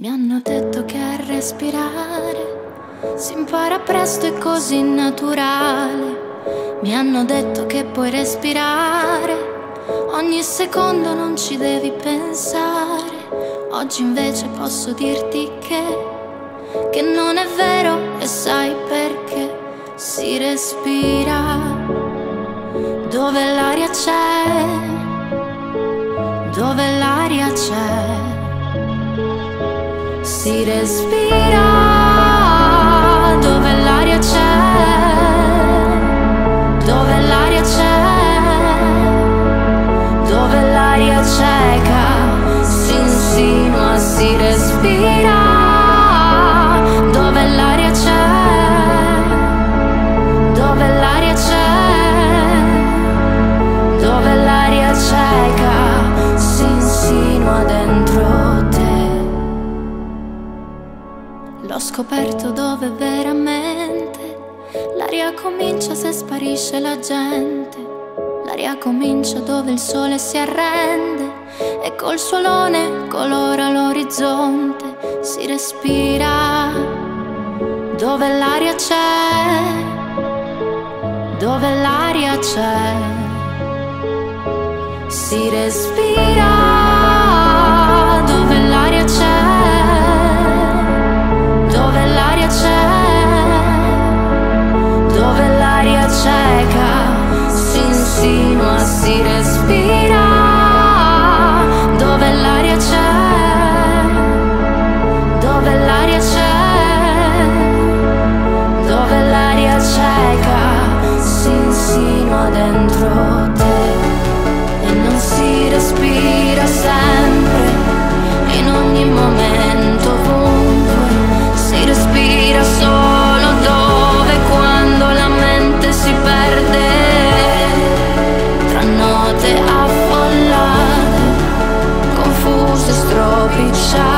Mi hanno detto che a respirare si impara presto e così naturale. Mi hanno detto che puoi respirare ogni secondo, non ci devi pensare. Oggi invece posso dirti che, che non è vero e sai perché si respira dove l'aria c'è, dove l'aria c'è si respira dove l'aria c'è, dove l'aria c'è, dove l'aria cieca si insinua, si respira L'ho scoperto dove veramente l'aria comincia se sparisce la gente. L'aria comincia dove il sole si arrende e col suo alone colora l'orizzonte. Si respira dove l'aria c'è, dove l'aria c'è. Si respira si insinua, si respira, dove l'aria c'è, dove l'aria c'è, dove l'aria cieca si insinua dentro te e non si respira sempre, affollate, confuse, stropicciate,